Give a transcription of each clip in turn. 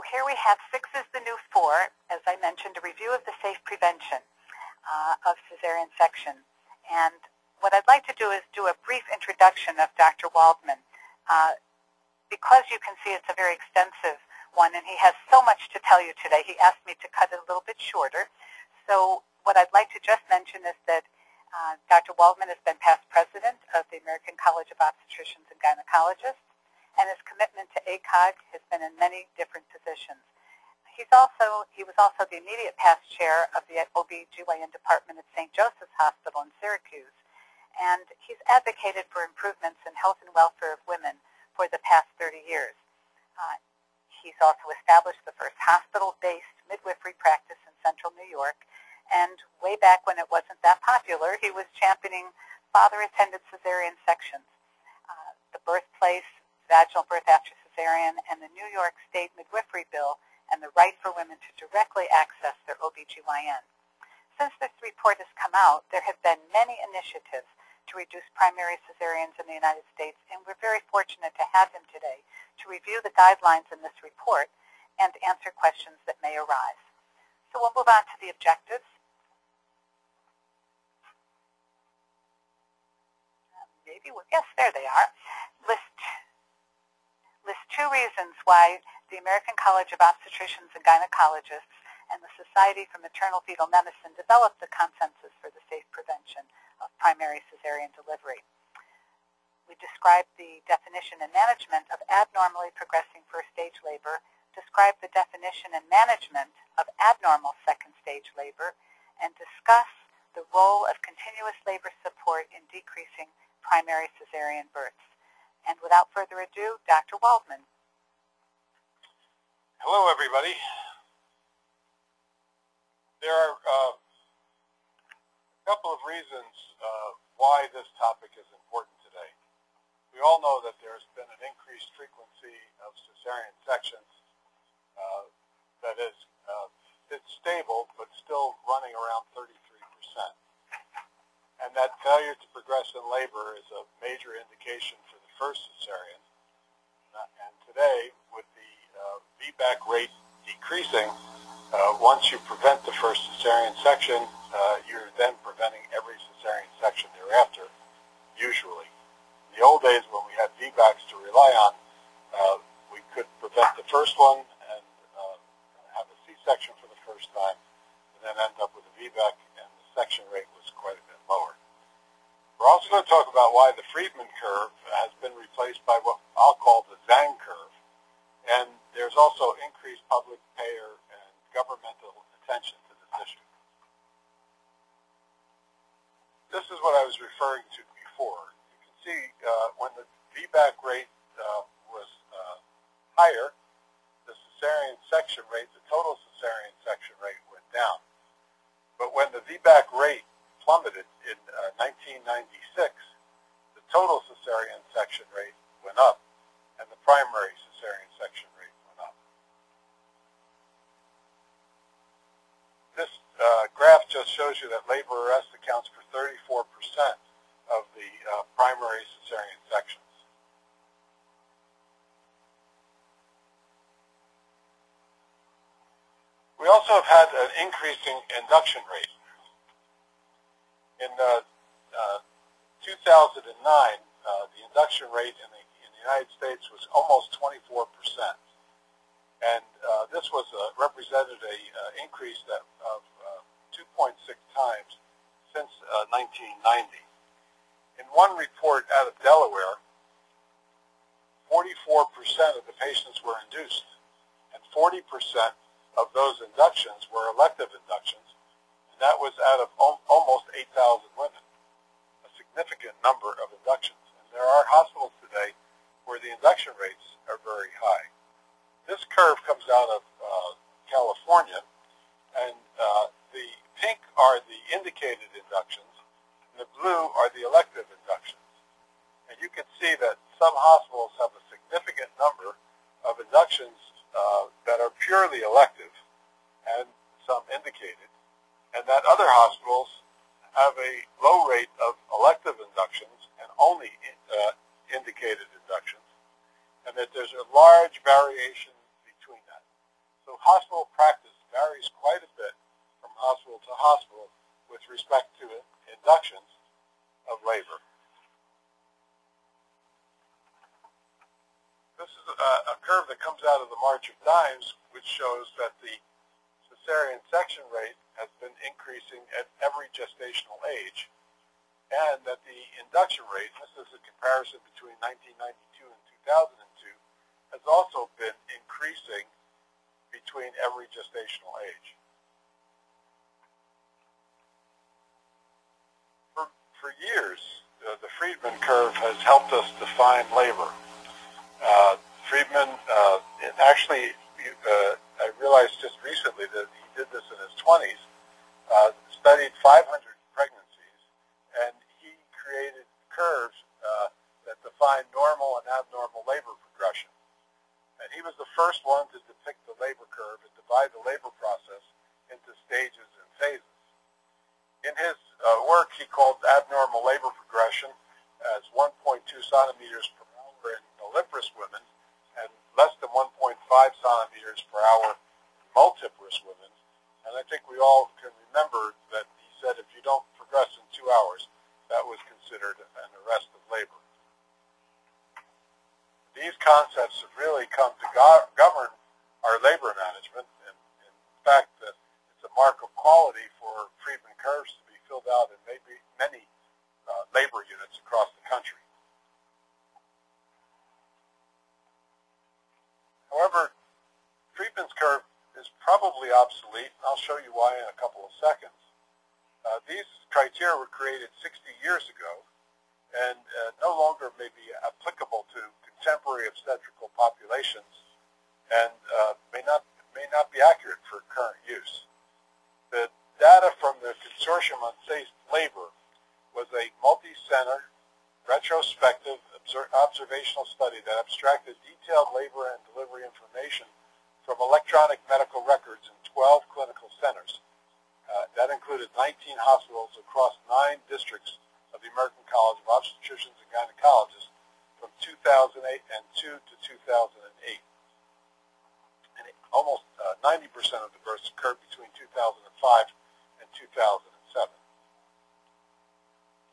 So here we have six is the new four, as I mentioned, a review of the safe prevention uh, of cesarean section. And what I'd like to do is do a brief introduction of Dr. Waldman. Uh, because you can see it's a very extensive one, and he has so much to tell you today, he asked me to cut it a little bit shorter. So what I'd like to just mention is that uh, Dr. Waldman has been past president of the American College of Obstetricians and Gynecologists, and his commitment to ACOG has been in many different positions. He's also, he was also the immediate past chair of the OB-GYN department at St. Joseph's Hospital in Syracuse, and he's advocated for improvements in health and welfare of women for the past 30 years. Uh, he's also established the first hospital-based midwifery practice in central New York, and way back when it wasn't that popular, he was championing father-attended cesarean sections. Uh, the birthplace vaginal birth after cesarean, and the New York State Midwifery Bill and the right for women to directly access their OBGYN. Since this report has come out, there have been many initiatives to reduce primary cesareans in the United States, and we're very fortunate to have him today to review the guidelines in this report and answer questions that may arise. So we'll move on to the objectives. Um, maybe, well, yes, there they are. List lists two reasons why the American College of Obstetricians and Gynecologists and the Society for Maternal Fetal Medicine developed the consensus for the safe prevention of primary cesarean delivery. We described the definition and management of abnormally progressing first-stage labor, described the definition and management of abnormal second-stage labor, and discuss the role of continuous labor support in decreasing primary cesarean births. And without further ado, Dr. Waldman. Hello, everybody. There are uh, a couple of reasons uh, why this topic is important today. We all know that there's been an increased frequency of cesarean sections uh, that is uh, it's stable, but still running around 33 percent. And that failure to progress in labor is a major indication for first cesarean. And today, with the uh, VBAC rate decreasing, uh, once you prevent the first cesarean section, uh, you're then preventing every cesarean section thereafter, usually. In the old days when we had VBACs to rely on, uh, we could prevent the first one and uh, have a C-section for the first time, and then end up with a VBAC, and the section rate was quite a bit lower. We're also going to talk about why the Friedman curve has been replaced by what I'll call the Zhang curve. And there's also increased public payer and governmental attention to this issue. This is what I was referring to before. You can see uh, when the VBAC rate uh, was uh, higher, the cesarean section rate, the total cesarean section rate went down. But when the VBAC rate plummeted in uh, 1996, the total cesarean section rate went up, and the primary cesarean section rate went up. This uh, graph just shows you that labor arrest accounts for 34% of the uh, primary cesarean sections. We also have had an increasing induction rate in uh, uh, 2009, uh, the induction rate in the, in the United States was almost 24 percent, and uh, this was uh, represented a increase that, of 2.6 times since 1990. In one report out of Delaware, 44 percent of the patients were induced, and 40 percent of those inductions were elective inductions, that was out of almost 8,000 women, a significant number of inductions. And there are hospitals today where the induction rates are very high. This curve comes out of uh, California, and uh, the pink are the indicated inductions, and the blue are the elective inductions. And you can see that some hospitals have a significant number of inductions uh, that are purely elective and some indicated and that other hospitals have a low rate of elective inductions and only uh, indicated inductions, and that there's a large variation between that. So hospital practice varies quite a bit from hospital to hospital with respect to inductions of labor. This is a, a curve that comes out of the March of Dimes, which shows that the cesarean section rate has been increasing at every gestational age, and that the induction rate, this is a comparison between 1992 and 2002, has also been increasing between every gestational age. For, for years, uh, the Friedman curve has helped us define labor. Uh, Friedman, uh, actually, uh, I realized just recently that he did this in his 20s, uh, studied 500 pregnancies, and he created curves uh, that define normal and abnormal labor progression. And he was the first one to depict the labor curve and divide the labor process into stages and phases. In his uh, work, he called abnormal labor progression as 1.2 centimeters per hour in nulliparous women and less than 1.5 centimeters per hour in multiparous women. And I think we all can remember that he said if you don't progress in two hours, that was considered an arrest of labor these concepts have really come to go govern our labor management. And, in fact, it's a mark of quality for Friedman curves to be filled out in maybe many uh, labor units across the country. However, Friedman's curve is probably obsolete. and I'll show you why in a couple of seconds. Uh, these criteria were created 60 years ago and uh, no longer may be applicable to contemporary obstetrical populations and uh, may not may not be accurate for current use. The data from the Consortium on Safe Labor was a multi-center, retrospective observational study that abstracted detailed labor and delivery information from electronic medical records in 12 clinical centers. Uh, that included 19 hospitals across nine districts of the American College of Obstetricians and Gynecologists from 2008 and 2 to 2008. And almost 90% uh, of the births occurred between 2005 and 2007.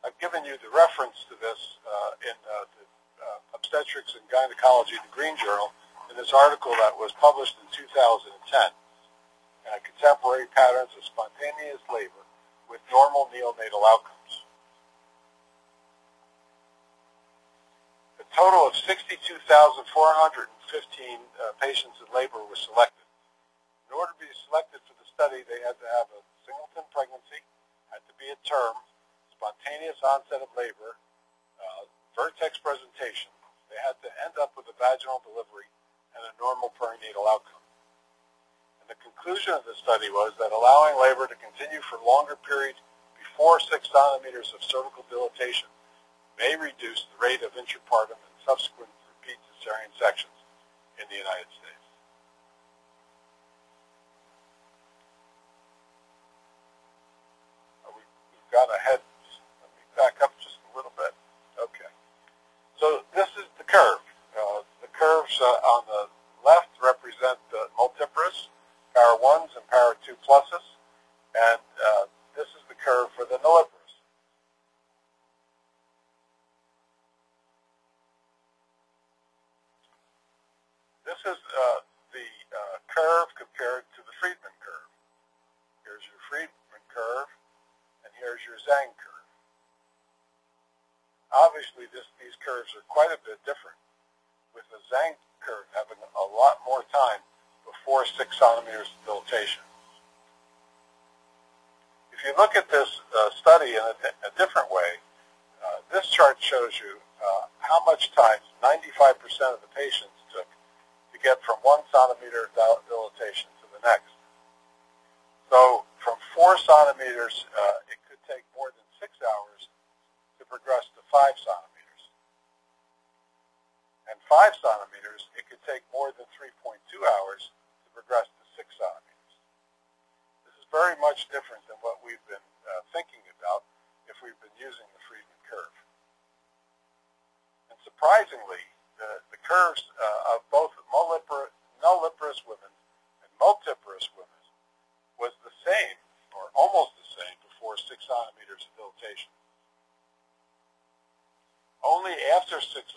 I've given you the reference to this uh, in uh, the uh, Obstetrics and Gynecology, the Green Journal, in this article that was published in 2010, uh, Contemporary Patterns of Spontaneous Labor with Normal Neonatal Outcomes. A total of 62,415 uh, patients in labor were selected. In order to be selected for the study, they had to have a singleton pregnancy, had to be a term, spontaneous onset of labor, uh, vertex presentation. They had to end up with a vaginal delivery and a normal perinatal outcome. And the conclusion of the study was that allowing labor to continue for longer periods before 6 centimeters of cervical dilatation may reduce the rate of intrapartum and subsequent repeat cesarean sections in the United States. Uh, we, have gone ahead. Let me back up just a little bit. Okay. So this is the curve. Uh, the curves uh, on the left represent the multiparous, para 1s and para 2 pluses, and uh, this is the curve for the nulliparous. this is uh, the uh, curve compared to the Friedman curve. Here's your Friedman curve, and here's your Zhang curve. Obviously, this, these curves are quite a bit different, with the Zhang curve having a lot more time before 6 centimeters of dilatation. If you look at this uh, study in a, a, different way, uh, this chart shows you uh, how much time 95% of the patients took to get from one centimeter dilatation to the next. So from four centimeters, uh, it could take more than six hours to progress to five centimeters. And five centimeters, it could take more than 3.2 hours to progress to six centimeters. This is very much different than what we've been uh, thinking about if we've been using the Friedman curve. And surprisingly, the, the curves uh, of both nulliparous women and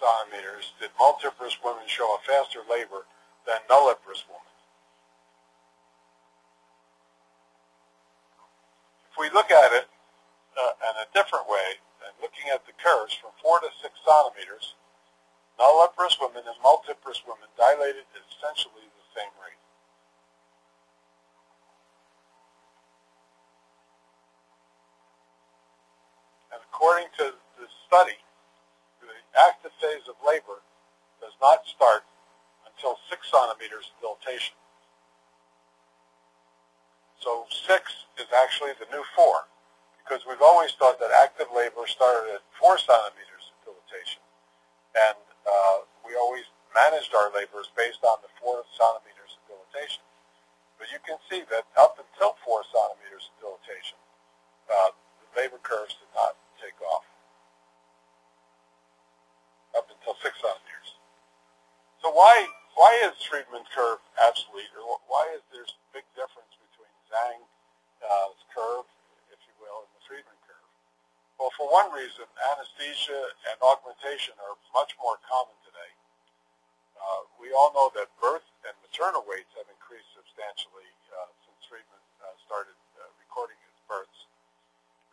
centimeters did multiparous women show a faster labor than nulliparous women. If we look at it uh, in a different way, and looking at the curves from 4 to 6 centimeters, nulliparous women and multiparous women dilated at essentially the same rate. And according to the study, the active phase of labor does not start until 6 centimeters of dilatation. So 6 is actually the new 4, because we've always thought that active labor started at 4 centimeters of dilatation. And uh, we always managed our labors based on the 4 centimeters of dilatation. But you can see that up until 4 centimeters of dilatation, uh, the labor curves did not take off. Up until 6 centimeters. So why why is Friedman's curve obsolete, or why is there a big difference between Zhang's uh, curve, if you will, and the Friedman curve? Well, for one reason, anesthesia and augmentation are much more common today. Uh, we all know that birth and maternal weights have increased substantially uh, since Friedman uh, started uh, recording his births.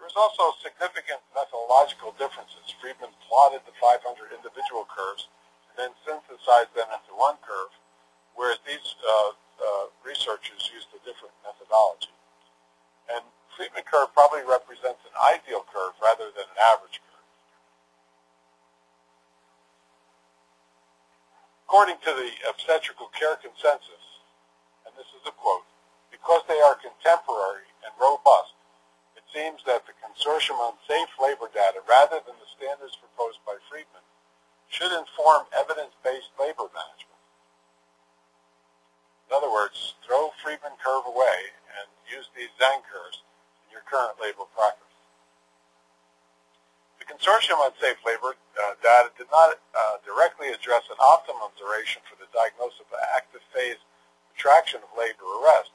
There's also significant methodological differences. Friedman plotted the 500 individual curves then synthesize them into one curve, whereas these uh, uh, researchers used a different methodology. And Friedman curve probably represents an ideal curve rather than an average curve. According to the obstetrical care consensus, and this is a quote, because they are contemporary and robust, it seems that the consortium on safe labor data, rather than the standards proposed by Friedman, should inform evidence-based labor management. In other words, throw Friedman curve away and use these Zhang curves in your current labor practice. The consortium on safe labor uh, data did not uh, directly address an optimum duration for the diagnosis of active phase retraction of labor arrest,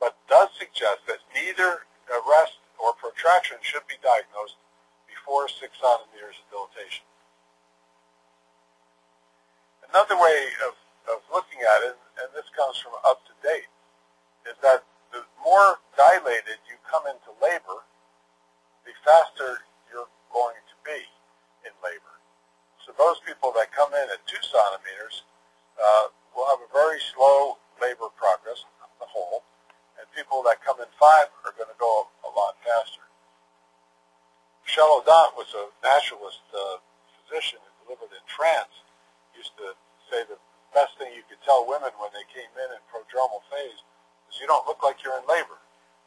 but does suggest that neither arrest or protraction should be diagnosed before 6 centimeters of dilatation. Another way of, of looking at it, and this comes from up to date, is that the more dilated you come into labor, the faster you're going to be in labor. So those people that come in at two centimeters uh, will have a very slow labor progress on the whole, people that come in five are going to go a, a lot faster. Michel Odent was a naturalist uh, physician who delivered in France used to say the best thing you could tell women when they came in in prodromal phase is you don't look like you're in labor.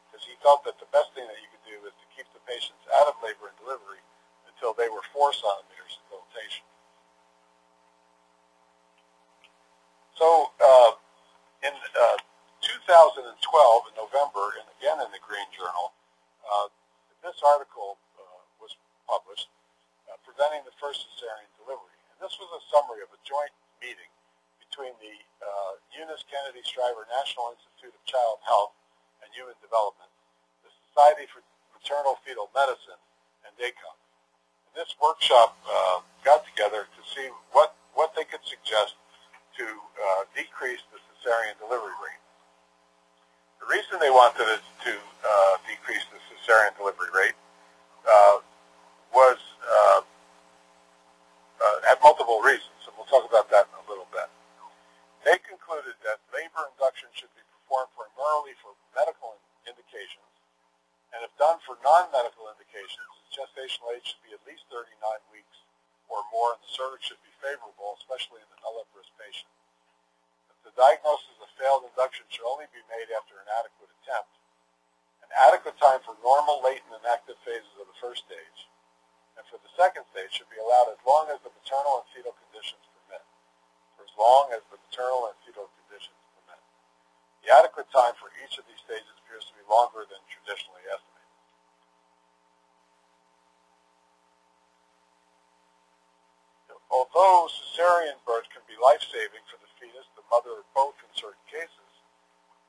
Because he felt that the best thing that you could do is to keep the patients out of labor and delivery until they were four centimeters of dilatation. So uh, in uh, 2012, in November, and again in the Green Journal, uh, this article uh, was published, uh, Preventing the First Cesarean Delivery And this was a summary of a joint meeting between the uh, Eunice Kennedy Shriver National Institute of Child Health and Human Development, the Society for Maternal Fetal Medicine, and ACOG. And this workshop uh, got together to see what, what they could suggest to uh, decrease the cesarean delivery rate. The reason they wanted it to uh, decrease the cesarean delivery rate uh, was uh, uh, had multiple reasons, and we'll talk about that in a little bit. They concluded that labor induction should be performed primarily for medical indications, and if done for non-medical indications, the gestational age should be at least 39 weeks or more, and the cervix should be favorable, especially in the nulliparous patient. The diagnosis of failed induction should only be made after an adequate attempt, an adequate time for normal, latent, and active phases of the first stage, and for the second stage should be allowed as long as the maternal and fetal conditions permit, for as long as the maternal and fetal conditions permit. The adequate time for each of these stages appears to be longer than traditionally estimated. Although cesarean birth can be life-saving for mother, or both in certain cases,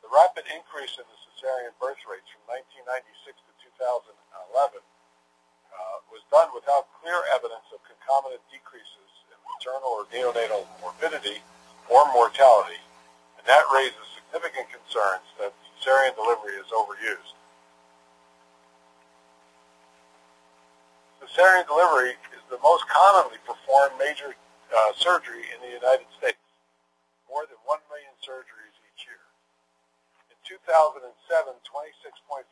the rapid increase in the cesarean birth rates from 1996 to 2011 uh, was done without clear evidence of concomitant decreases in maternal or neonatal morbidity or mortality, and that raises significant concerns that cesarean delivery is overused. Cesarean delivery is the most commonly performed major uh, surgery in the United States. More than 1 million surgeries each year. In 2007, 26.5%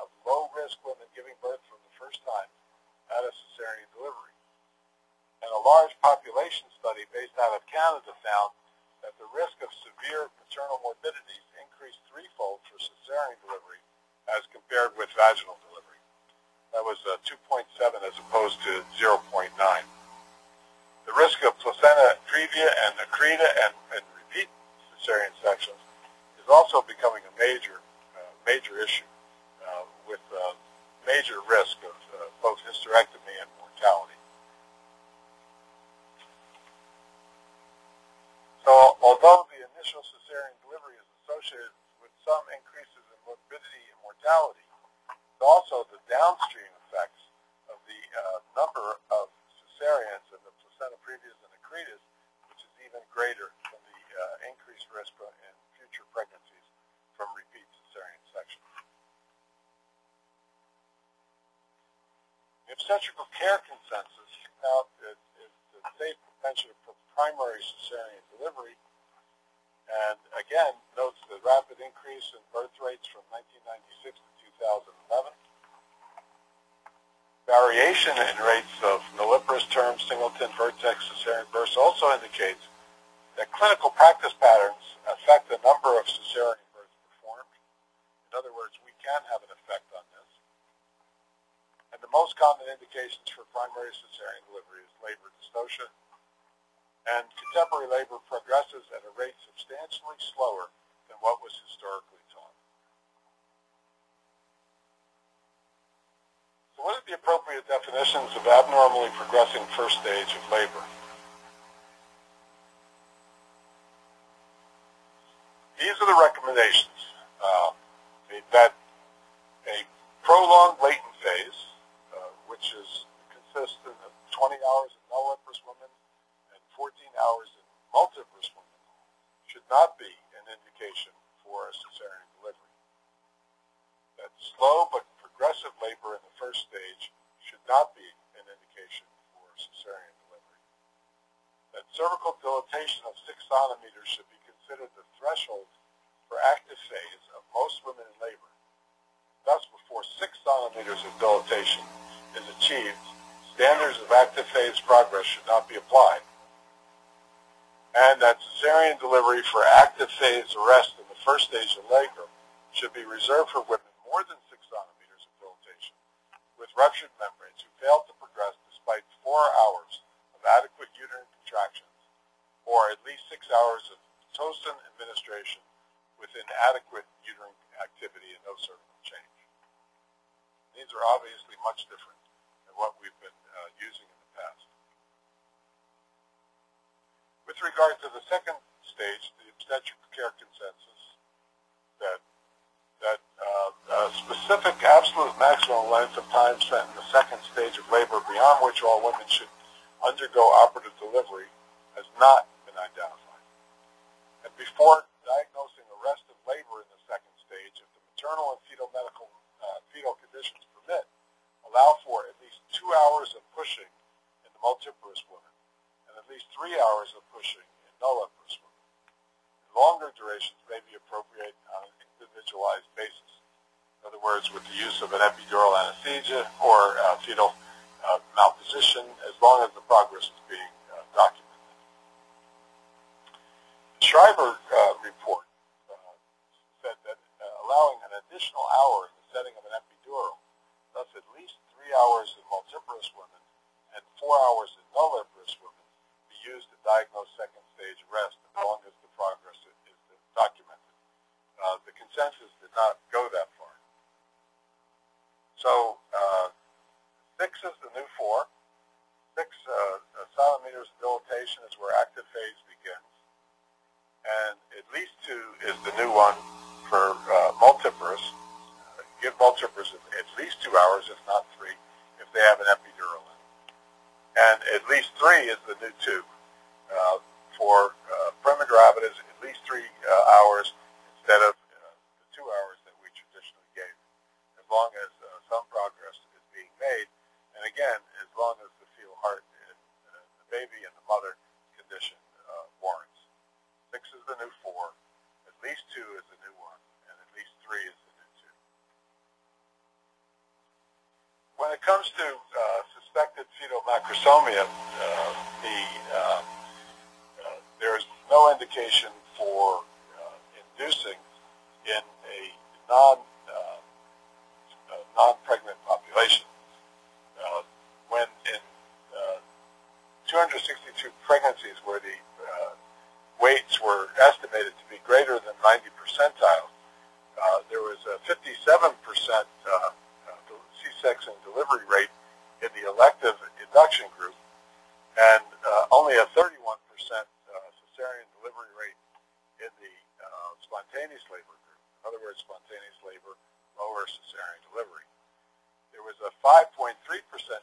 of low-risk women giving birth for the first time had a cesarean delivery. And a large population study based out of Canada found that the risk of severe maternal morbidities increased threefold for cesarean delivery as compared with vaginal delivery. That was uh, 2.7 as opposed to 0.9. The risk of placenta previa and accreta and, and repeat cesarean sections is also becoming a major, uh, major issue uh, with uh, major risk of uh, both hysterectomy and mortality. So although the initial cesarean delivery is associated with some increases in morbidity and mortality, also the downstream effects of the uh, number of cesareans previas and accretas, which is even greater than the uh, increased risk in future pregnancies from repeat cesarean section. The obstetrical care consensus now is, is the safe prevention of primary cesarean delivery, and again notes the rapid increase in birth rates from 1996 to 2011. Variation in rates of nulliparous term singleton vertex cesarean births also indicates that clinical practice patterns affect the number of cesarean births performed. In other words, we can have an effect on this. And the most common indications for primary cesarean delivery is labor dystocia, and contemporary labor progresses at a rate substantially slower than what was historically taught. So what are the appropriate definitions of abnormally progressing first stage of labor? Indication for uh, inducing in a non uh, uh, non-pregnant population. Uh, when in uh, 262 pregnancies where the uh, weights were estimated to be greater than 90 percentile, uh, there was a 57 percent uh, uh, C-section delivery rate in the elective induction group, and uh, only a 31 percent uh, cesarean delivery rate in the uh, spontaneous labor group. In other words, spontaneous labor, lower cesarean delivery. There was a 5.3%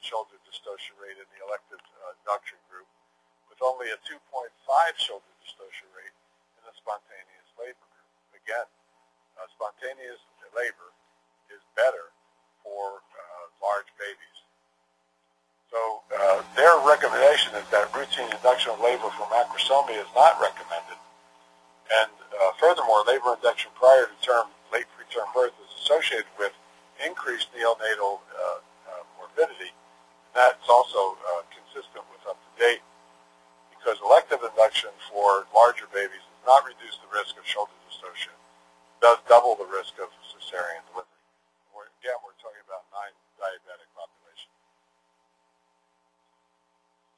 shoulder dystocia rate in the elective uh, induction group, with only a 2.5 shoulder dystocia rate in the spontaneous labor group. Again, uh, spontaneous labor is better for uh, large babies. So uh, their recommendation is that routine induction of labor for macrosomia is not recommended. And uh, furthermore, labor induction prior to term late preterm birth is associated with increased neonatal uh, uh, morbidity. And that's also uh, consistent with up to date because elective induction for larger babies does not reduce the risk of shoulder dystocia. It does double the risk of cesarean delivery. We're, again, we're talking about non-diabetic population.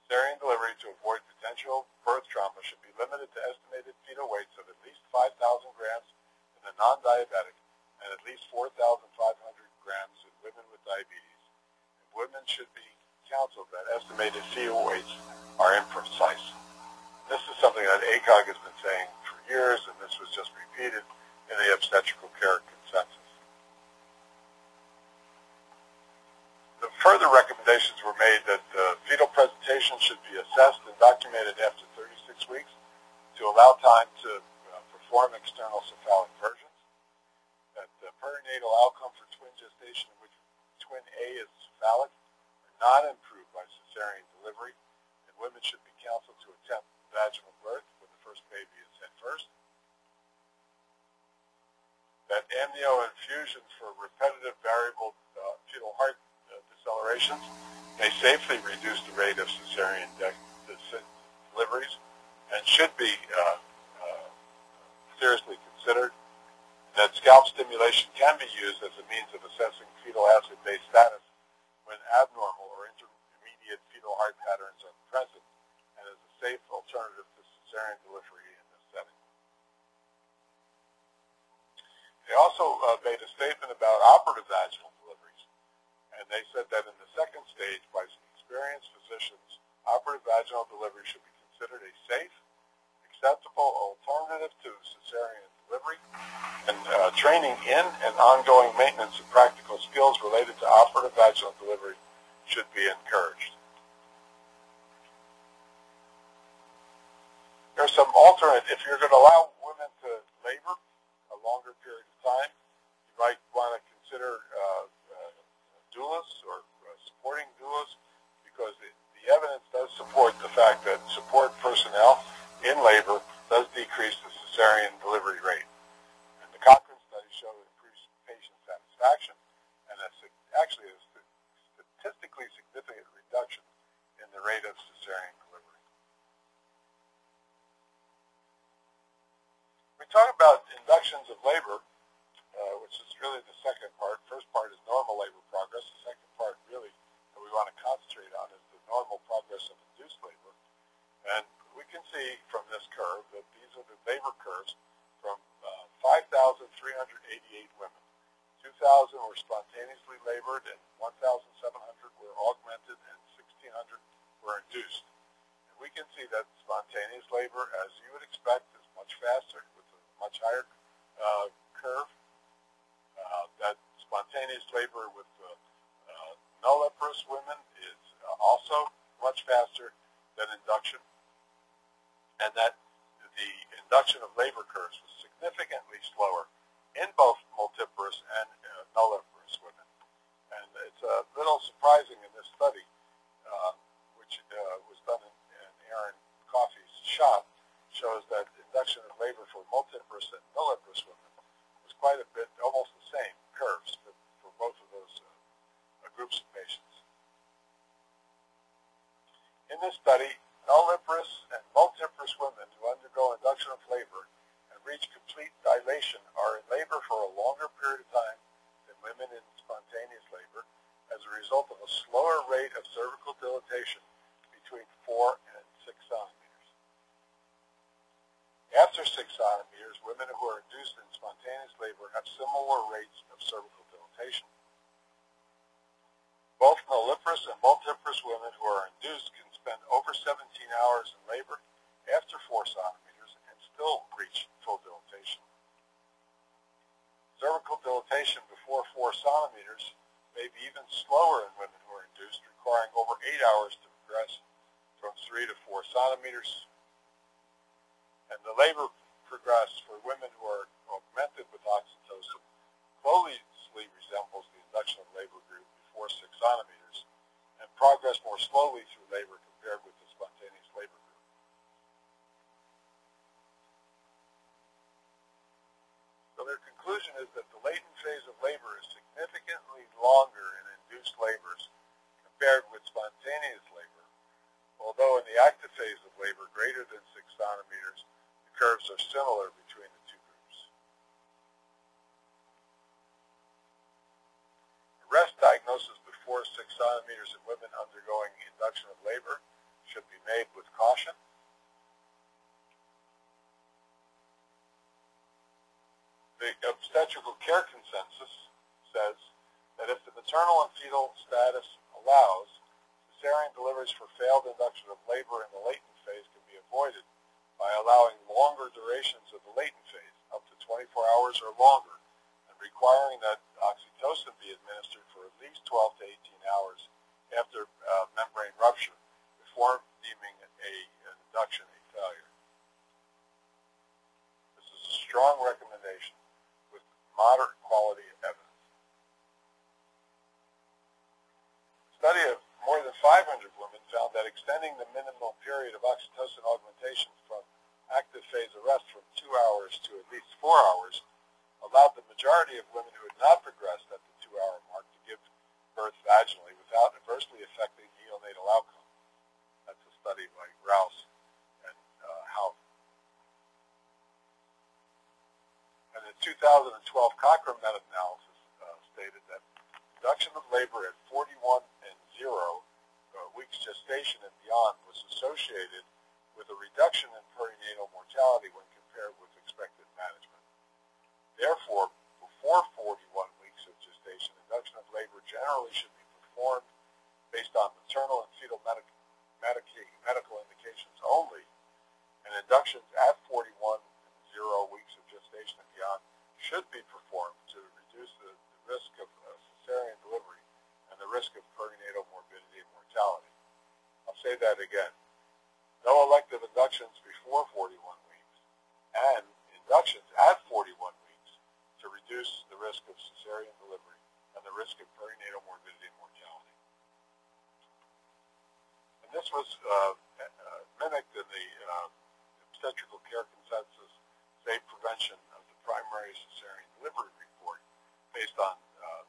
Cesarean delivery to avoid potential birth trauma should be limited to estimated fetal weights of at least 5,000 grams in the non-diabetic and at least 4,500 grams in women with diabetes. And women should be counseled that weights are imprecise. This is something that ACOG has been saying for years, and this was just repeated in the obstetrical care consensus. The further recommendations were made that the fetal presentation should be assessed and documented after 36 weeks to allow time to uh, perform external cephalic versions, that the perinatal outcome for twin gestation in which twin A is cephalic are not improved by cesarean women should be counseled to attempt vaginal birth when the first baby is at first, that amnio infusions for repetitive variable uh, fetal heart uh, decelerations may safely reduce the rate of cesarean de- de- deliveries and should be uh, uh, seriously considered. That scalp stimulation can be used as a means of assessing fetal acid-base status when abnormal or intermediate fetal heart patterns are present and as a safe alternative to cesarean delivery in this setting. They also uh, made a statement about operative vaginal deliveries, and they said that in the second stage, by experienced physicians, operative vaginal delivery should be considered a safe, acceptable alternative to cesarean delivery, and uh, training in and ongoing maintenance of practical skills related to operative vaginal delivery should be encouraged. There's some alternate, if you're going to allow women to labor a longer period of time, you might want to consider uh, uh, doulas or uh, supporting doulas because the, the evidence does support the fact that support personnel in labor does decrease the cesarean delivery rate. And the Cochrane study showed increased patient satisfaction and a, actually a statistically significant reduction in the rate of cesarean delivery. We talk about inductions of labor, uh, which is really the second part. First part is normal labor progress. The second part really that we want to concentrate on is the normal progress of induced labor. And we can see from this curve that these are the labor curves from uh, 5,388 women. 2,000 were spontaneously labored and 1,700 were augmented and 1,600 were induced. And we can see that spontaneous labor, as you would expect, is much faster with a much higher uh, curve. Uh, that spontaneous labor with uh, uh, nulliparous women is uh, also much faster than induction. And that induction of labor curves was significantly slower in both multiparous and uh, nulliparous women. And it's a little surprising in this study, uh, which uh, was done in, in Aaron Caughey's shop, shows that induction of labor for multiparous and nulliparous women was quite a bit, almost the same curves for, for both of those uh, groups of patients. In this study, nulliparous and multiparous women who undergo induction of labor and reach complete dilation are in labor for a longer period of time than women in spontaneous labor as a result of a slower rate of cervical dilatation between 4 and 6 centimeters. After 6 centimeters, women who are induced in spontaneous labor have similar rates of cervical dilatation. Both nulliparous and multiparous women who are induced can spend over 17 hours in labor after 4 centimeters and still reach full dilatation. Cervical dilatation before 4 centimeters may be even slower in women who are induced, requiring over 8 hours to progress from 3 to 4 centimeters. And the labor progress for women who are augmented with oxytocin closely resembles the induction of labor group before 6 centimeters and progress more slowly through labor compared with the spontaneous labor group. So their conclusion is that the latent phase of labor is significantly longer in induced labors compared with spontaneous labor, although in the active phase of labor greater than 6 centimeters, the curves are similar between the two groups. Arrest diagnosis before 6 centimeters in women undergoing induction of labor should be made with caution. The obstetrical care consensus says that if the maternal and fetal status allows, cesarean deliveries for failed induction of labor in the latent phase can be avoided by allowing longer durations of the latent phase, up to 24 hours or longer, and requiring that oxytocin be administered for at least 12 to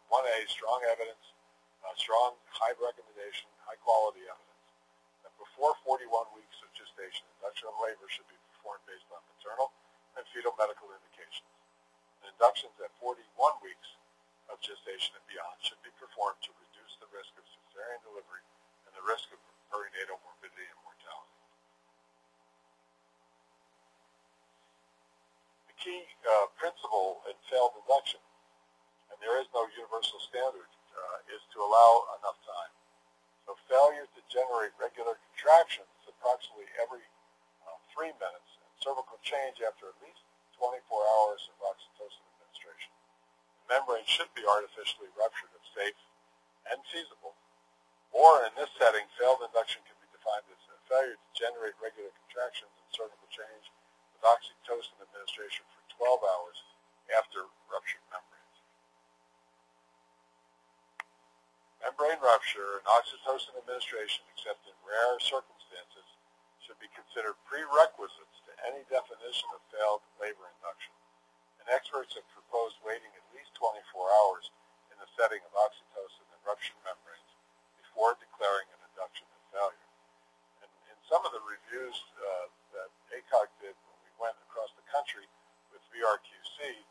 1A, uh, strong evidence, uh, strong high recommendation, high quality evidence, that before 41 weeks of gestation, induction of labor should be performed based on maternal and fetal medical indications. And inductions at 41 weeks of gestation and beyond should be performed to reduce the risk of cesarean delivery and the risk of perinatal morbidity and mortality. The key uh, principle in failed induction, and there is no universal standard, uh, is to allow enough time. So failure to generate regular contractions approximately every uh, three minutes and cervical change after at least 24 hours of oxytocin administration. The membrane should be artificially ruptured if safe and feasible. Or in this setting, failed induction can be defined as a failure to generate regular contractions and cervical change with oxytocin administration for 12 hours after ruptured membranes. Membrane rupture and oxytocin administration, except in rare circumstances, should be considered prerequisites to any definition of failed labor induction. And experts have proposed waiting at least 24 hours in the setting of oxytocin and ruptured membranes before declaring an induction failure. And in some of the reviews uh, that ACOG did when we went across the country with VRQC,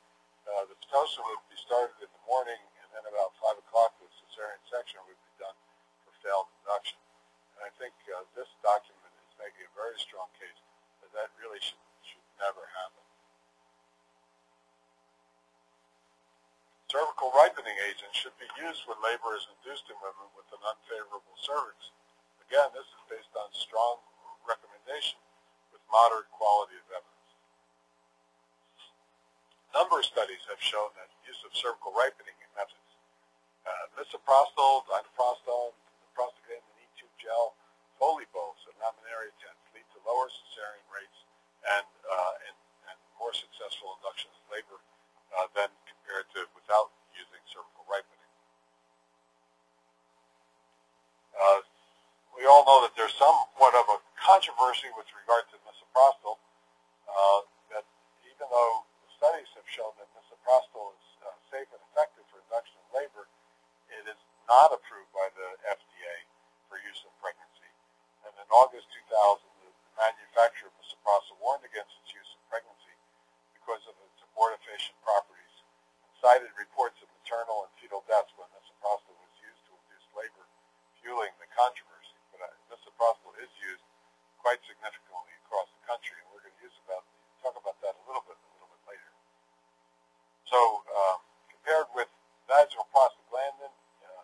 uh, the Pitocin would be started in the morning and then about 5 o'clock the cesarean section would be done for failed induction. And I think uh, this document is making a very strong case that that really should, should never happen. Cervical ripening agents should be used when labor is induced in women with an unfavorable cervix. Again, this is based on strong recommendation with moderate quality of evidence. A number of studies have shown that use of cervical ripening uh, misoprostol, dinoprostone, the prostaglandin E2 gel, Foley bulbs and laminaria tents lead to lower cesarean rates and, uh, and, and more successful induction of labor uh, than compared to without using cervical ripening. Uh, we all know that there's somewhat of a controversy with regard to misoprostol, uh, that even though the studies have shown that misoprostol is uh, safe and effective for induction of labor, it is not approved by the FDA for use in pregnancy. And in August 2000, the manufacturer of misoprostol warned against its use in pregnancy because of its abortifacient properties and cited reports of maternal and fetal deaths when misoprostol was used to induce labor, fueling the controversy. But uh, misoprostol is used quite significantly across the country, and we're going to use about talk about that a little bit a little bit later. So um, compared with vaginal prostaglandin, uh,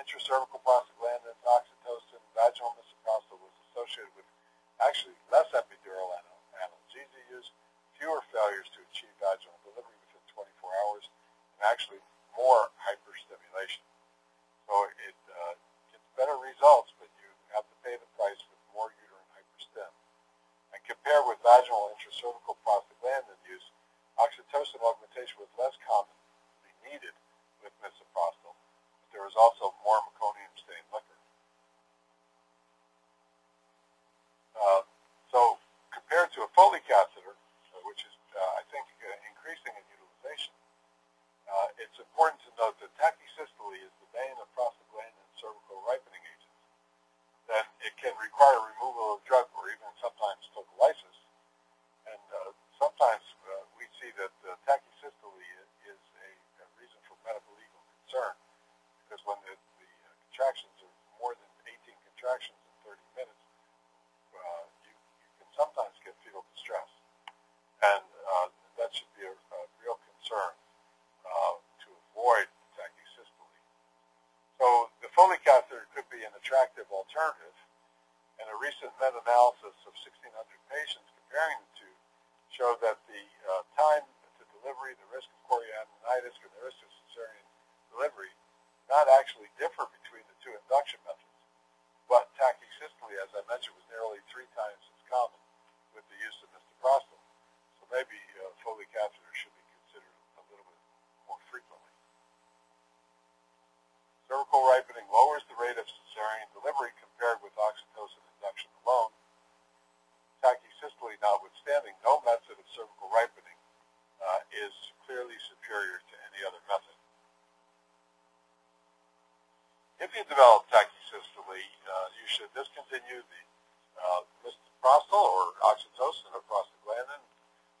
intracervical prostaglandin, oxytocin, vaginal misoprostol was associated with actually less epidural analgesia use, fewer failures to achieve vaginal delivery within 24 hours, and actually more hyperstimulation. So it uh, gets better results, but you have to pay the price with more uterine hyperstim. And compared with vaginal intracervical prostaglandin use, oxytocin augmentation was less commonly needed with misoprostol, but there was also more meconium-stained. Uh, so compared to a Foley catheter, uh, which is, uh, I think, uh, increasing in utilization, uh, it's important to note that tachysystole is the bane of prostaglandin cervical ripening agents. Then it can require removal of drug or even sometimes tocolysis. And uh, sometimes we see that tachysystole is a, a, reason for medical legal concern because when the, the contractions are more than 18 contractions in 30 minutes, uh, you, you, can sometimes get fetal distress. And uh, that should be a, a real concern uh, to avoid tachysystole. So the Foley catheter could be an attractive alternative. And a recent meta-analysis of 1,600 patients comparing the two showed that the uh, time to delivery, the risk of chorioamnionitis, and the risk of cesarean delivery not actually differ between the two induction methods. But tachysystole, as I mentioned, was nearly three times as common with the use of misoprostol. So maybe uh, Foley catheter should be considered a little bit more frequently. Cervical ripening lowers the rate of cesarean delivery compared with oxytocin induction alone. Tachysystole notwithstanding, no method of cervical ripening uh, is clearly superior to any other method. If you develop tachysystole, uh, you should discontinue the uh, misoprostol or oxytocin or prostaglandin.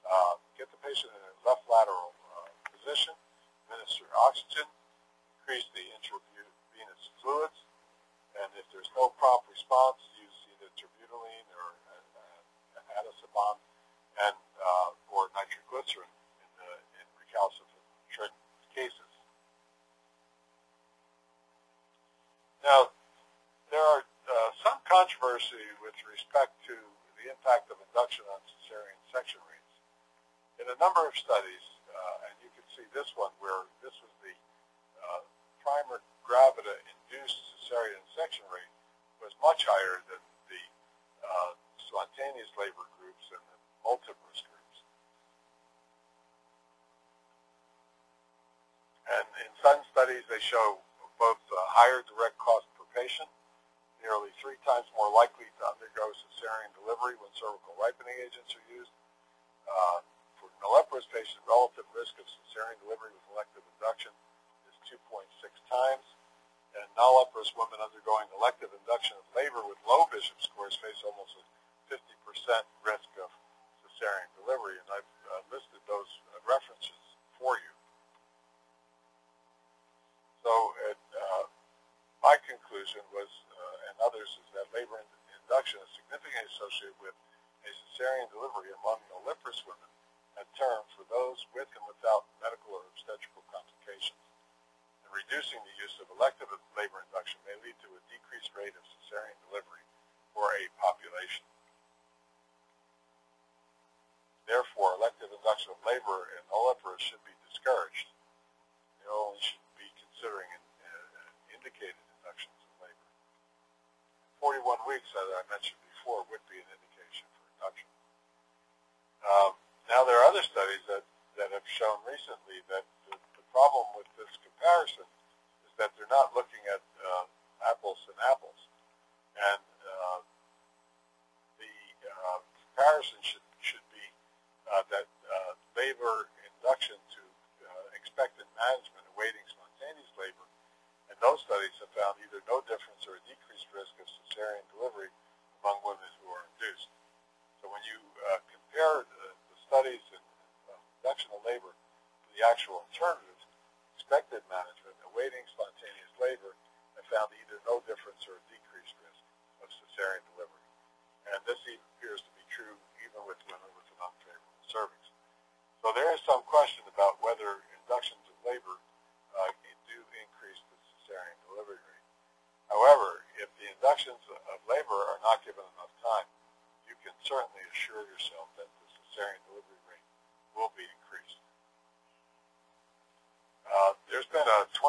Uh, get the patient in a left lateral uh, position, administer oxygen, increase the intravenous fluids, and if there's no prompt response, use either terbutaline or uh, atosiban and uh, or nitroglycerin in, the, in recalcitrant cases. Now, there are uh, some controversy with respect to the impact of induction on cesarean section rates. In a number of studies,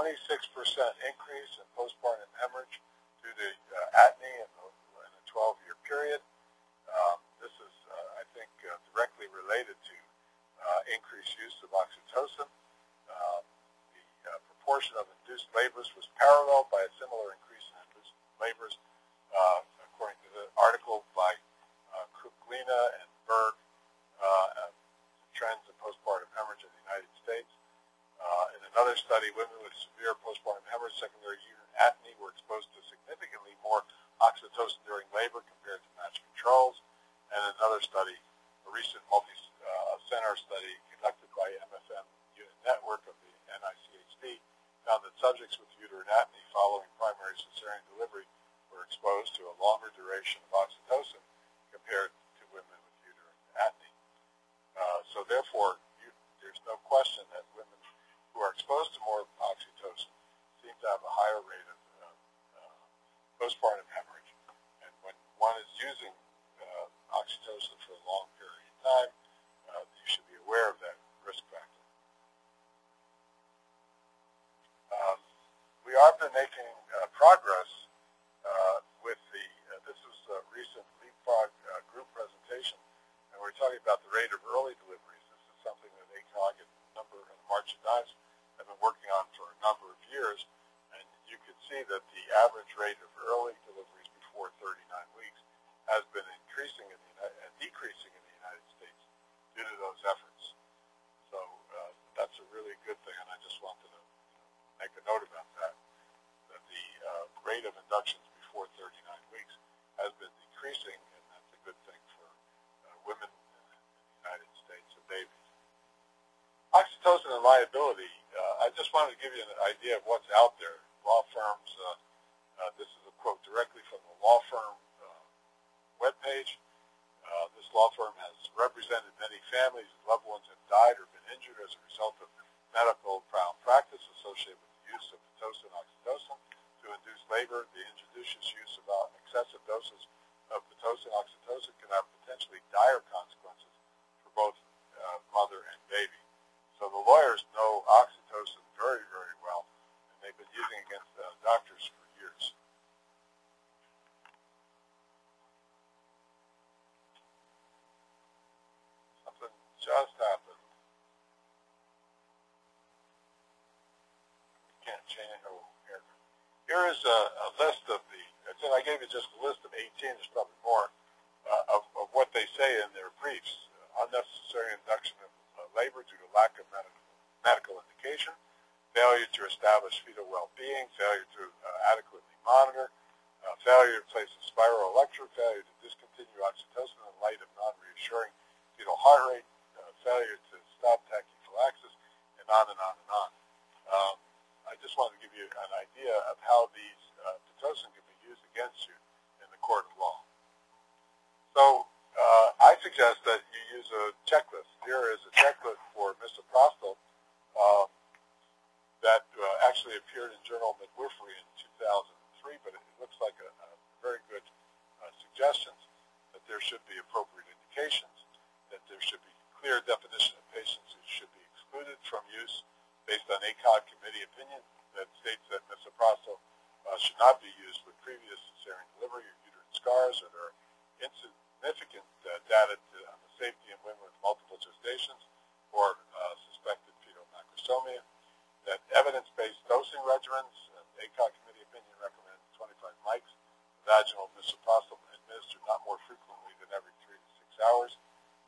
26% increase in study, women with severe postpartum hemorrhage secondary to uterine atony were exposed to significantly more oxytocin during labor compared to matched controls. And another study liability, uh, I just wanted to give you an idea of what's out there. Law firms, uh, uh, this is a quote directly from the law firm uh, webpage. Uh, this law firm has represented many families and loved ones have died or been injured as a result of medical malpractice associated with the use of pitocin oxytocin to induce labor, the injudicious use of uh, excessive doses list of the. I said I gave you just a list of 18. There's probably more uh, of, of what they say in their briefs. Uh, unnecessary induction of uh, labor due to lack of medical, medical indication, failure to establish fetal well-being, failure to uh, adequately monitor, uh, failure to place a spiral electrode, failure to discontinue oxytocin in light of non-reassuring fetal heart rate, uh, failure to stop tachyphylaxis, and on and on and on. Um, I just wanted to give you an idea of how these uh, Pitocin can be used against you in the court of law. So uh, I suggest that you use a checklist. Here is a checklist for misoprostol um, that uh, actually appeared in Journal of Midwifery in 2003, but it looks like a, a very good uh, suggestions that there should be appropriate indications, that there should be clear definition of patients who should be excluded from use based on ACOG committee opinion that states that misoprostol uh, should not be used with previous cesarean delivery or uterine scars, or there are insignificant uh, data to, on the safety in women with multiple gestations or uh, suspected fetal macrosomia, that evidence-based dosing regimens, uh, ACOG committee opinion recommends 25 mics, vaginal misoprostol administered not more frequently than every three to six hours,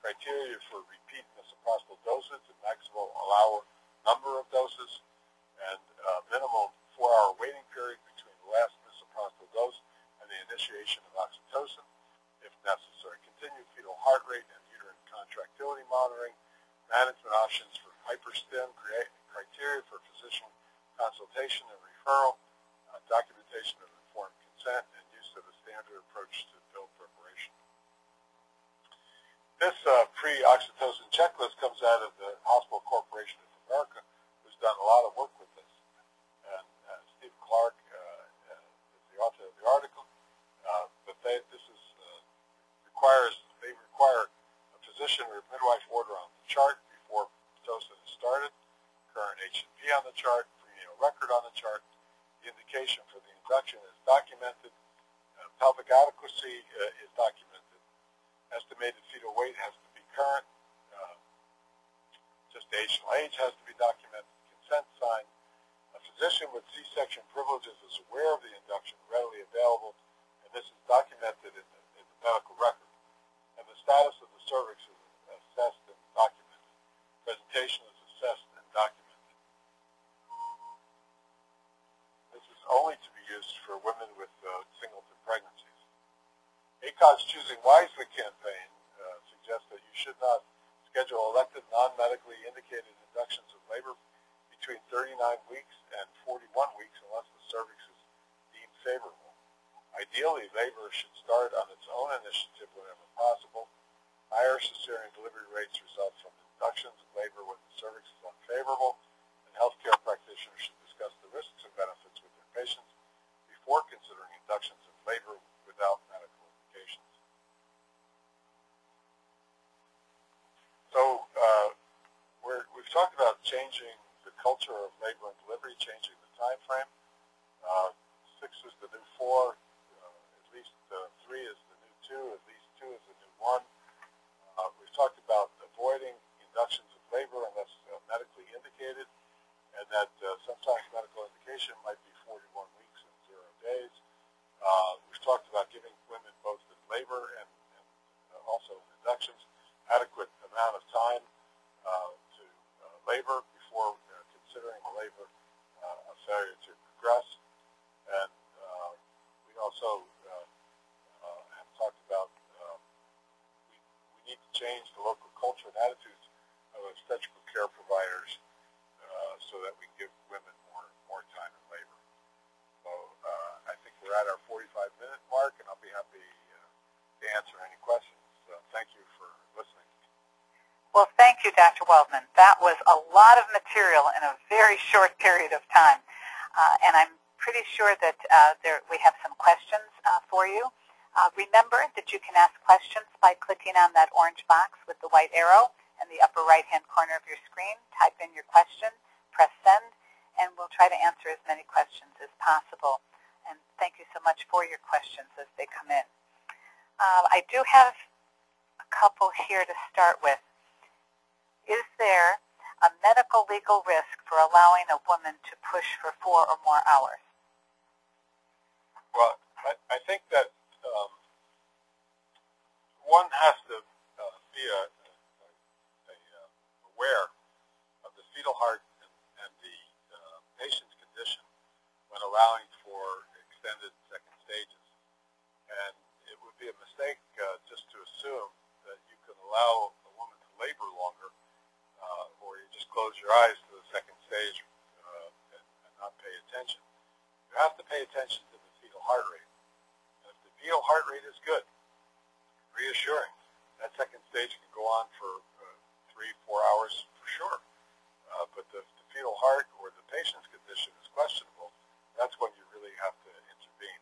criteria for repeat misoprostol doses and maximal allowable number of doses, and uh, minimum four-hour waiting period between the last misoprostol dose and the initiation of oxytocin, if necessary. Continued fetal heart rate and uterine contractility monitoring, management options for hyperstim, criteria for physician consultation and referral, uh, documentation of informed consent, and use of a standard approach to pill preparation. This uh, pre-oxytocin checklist comes out of the Hospital Corporation of America, who's done a lot of work with this. And uh, Steve Clark uh, is the author of the article. Uh, but they, this is uh, requires they require a physician or midwife order on the chart before Pitocin is started, current H&P on the chart, prenatal record on the chart. The indication for the induction is documented. Uh, pelvic adequacy uh, is documented. Estimated fetal weight has to be current. Uh, gestational age has to be documented. Consent signed. A physician with C-section privileges is aware of the induction readily available, and this is documented in the, in the medical record. And the status of the cervix is assessed and documented. Presentation is assessed and documented. This is only to be used for women with uh, singleton pregnancies. ACOG's Choosing Wisely campaign uh, suggests that you should not schedule elective non-medically indicated inductions of labor between 39 weeks and 41 weeks unless the cervix is deemed favorable. Ideally, labor should start on its own initiative whenever possible. Higher cesarean delivery rates result from inductions of labor when the cervix is unfavorable, and healthcare practitioners should discuss the risks and benefits with their patients before considering inductions of labor without medical So uh, we're, we've talked about changing the culture of labor and delivery, changing the time frame. Uh, six is the new four. Uh, at least uh, three is the new two. At least two is the new one. Uh, we've talked about avoiding inductions of labor unless uh, medically indicated, and that uh, sometimes medical indication might be 41 weeks and zero days. Uh, we've talked about giving women both in labor and, and uh, also inductions adequate amount of time uh, to uh, labor before uh, considering labor uh, a failure to progress. And uh, we also uh, uh, have talked about uh, we, we need to change the local culture and attitudes of obstetrical care providers uh, so that we can give women more, more time in labor. So uh, I think we're at our 45 minute mark and I'll be happy uh, to answer any questions. Uh, thank you for listening. Well, thank That was a lot of material in a very short period of time. Uh, and I'm pretty sure that uh, there, we have some questions uh, for you. Uh, remember that you can ask questions by clicking on that orange box with the white arrow in the upper right-hand corner of your screen. Type in your question, press send, and we'll try to answer as many questions as possible. And thank you so much for your questions as they come in. Uh, I do have a couple here to start with. Is there a medical legal risk for allowing a woman to push for four or more hours? Well, I, I think that um, one has to uh, be a, a, a, uh, aware of the fetal heart and, and the uh, patient's condition when allowing for extended second stages. And it would be a mistake uh, just to assume that you can allow a woman to labor longer uh, or you just close your eyes to the second stage uh, and, and not pay attention. You have to pay attention to the fetal heart rate. And if the fetal heart rate is good, reassuring, that second stage can go on for uh, three, four hours for sure. Uh, but the, the fetal heart or the patient's condition is questionable. That's when you really have to intervene.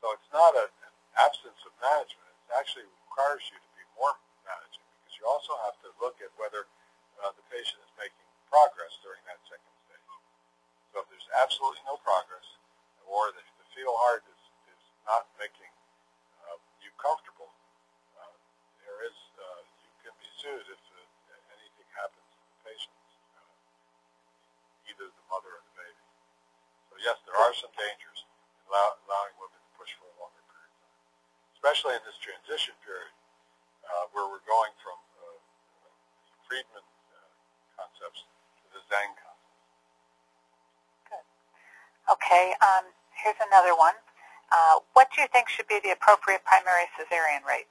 So it's not a, an absence of management. It actually requires you to be more managing because you also have to look at whether uh, the patient progress during that second stage. So if there's absolutely no progress, or the, the fetal heart is, is not making uh, you comfortable, uh, there is uh, you can be sued if uh, anything happens to the patient, uh, either the mother or the baby. So yes, there are some dangers in allow, allowing women to push for a longer period of time, especially in this transition period uh, where we're going from uh, Friedman concepts to the Zhang concepts. Good. Okay, um, here's another one. Uh, what do you think should be the appropriate primary cesarean rate?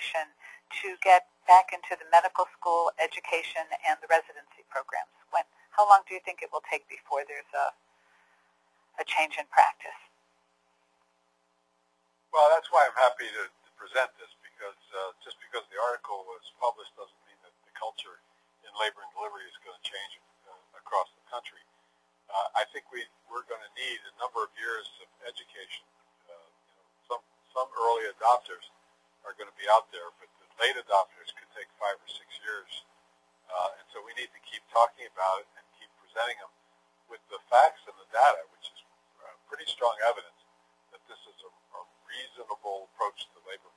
Information to get back into the medical school education and the residency programs? When, how long do you think it will take before there's a, a change in practice? Well, that's why I'm happy to, to present this because uh, just because the article was published doesn't mean that the culture in labor and delivery is going to change uh, across the country. Uh, I think we, we're going to need a number of years of education. Uh, you know, some, some early adopters are going to be out there, but the late adopters could take five or six years. Uh, and so we need to keep talking about it and keep presenting them with the facts and the data, which is uh, pretty strong evidence that this is a, a reasonable approach to labor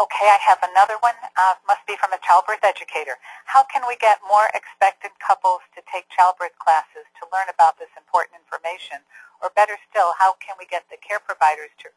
Okay, I have another one. Uh, must be from a childbirth educator. How can we get more expectant couples to take childbirth classes to learn about this important information? Or better still, how can we get the care providers to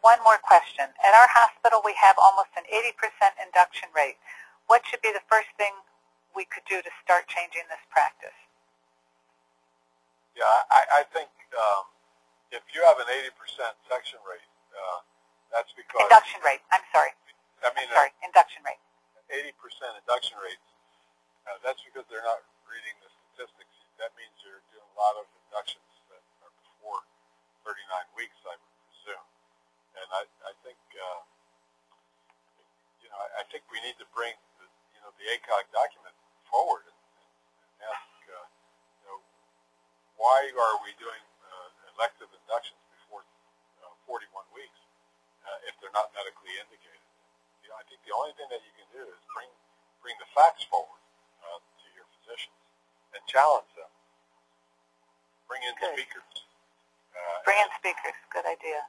one more question. At our hospital, we have almost an 80% induction rate. What should be the first thing we could do to start changing this practice? Yeah, I, I think um, if you have an 80% section rate, uh, that's because Induction rate. I'm sorry. I mean, Sorry, induction rate. uh, 80% induction rates. Uh, that's because they're not reading the statistics. That means you're doing a lot of inductions that are before 39 weeks, I. And I, I think, uh, you know, I, I think we need to bring, the, you know, the ACOG document forward and, and ask, uh, you know, why are we doing uh, elective inductions before uh, 41 weeks uh, if they're not medically indicated? You know, I think the only thing that you can do is bring bring the facts forward uh, to your physicians and challenge them. Bring in Good. speakers. Uh, Bring in speakers. Good idea.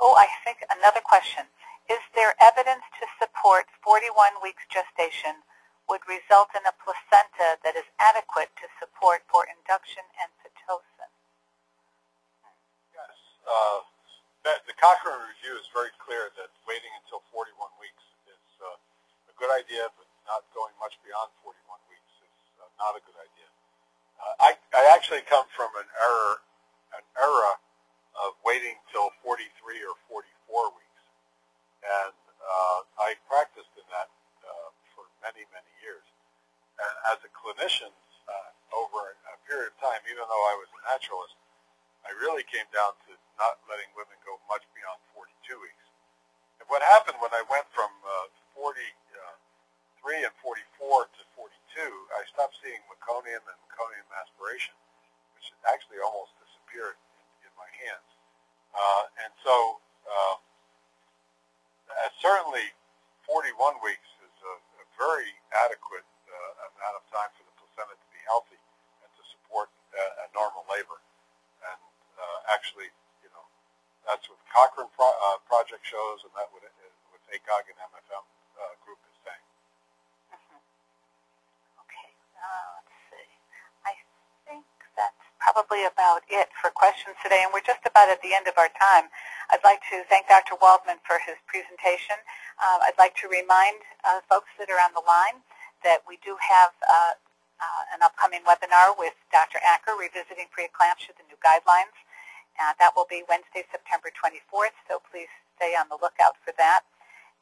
Oh, I think another question. Is there evidence to support 41 weeks gestation would result in a placenta that is adequate to support for induction and pitocin? Yes. Uh, that, the Cochrane review is very clear that waiting until 41 weeks is uh, a good idea, but not going much beyond 41 weeks is uh, not a good idea. Uh, I, I actually come from an era, an era of waiting till 43 or 44 weeks, and uh, I practiced in that uh, for many, many years. And as a clinician, uh, over a period of time, even though I was a naturalist, I really came down to not letting women go much beyond 42 weeks. And what happened when I went from uh, 43 and 44 to 42, I stopped seeing meconium and meconium aspiration, which actually almost disappeared in, in my hands. Uh, and so um, uh, certainly 41 weeks is a, a very adequate uh, amount of time for the placenta to be healthy and to support uh, a normal labor. And uh, actually, you know, that's what the Cochrane pro- uh, project shows, and that what, it, what ACOG and MFM uh, group is saying. Mhm. Okay, uh, let's see. I think that's probably about it for questions today, and we're just about at the end of our time. I'd like to thank Dr. Waldman for his presentation. Um, I'd like to remind uh, folks that are on the line that we do have uh, uh, an upcoming webinar with Dr. Acker, Revisiting Preeclampsia, the New Guidelines. Uh, that will be Wednesday, September 24th, so please stay on the lookout for that.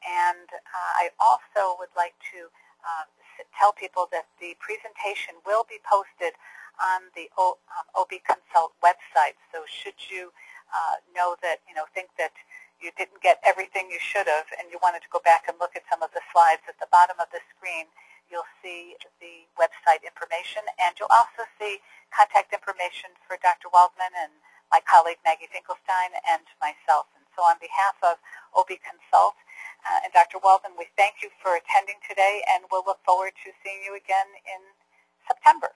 And uh, I also would like to uh, tell people that the presentation will be posted on the o, um, OB Consult website. So should you uh, know that, you know, think that you didn't get everything you should have and you wanted to go back and look at some of the slides at the bottom of the screen, you'll see the website information and you'll also see contact information for Dr. Waldman and my colleague Maggie Finkelstein and myself. And so on behalf of OB Consult uh, and Dr. Waldman, we thank you for attending today and we'll look forward to seeing you again in September.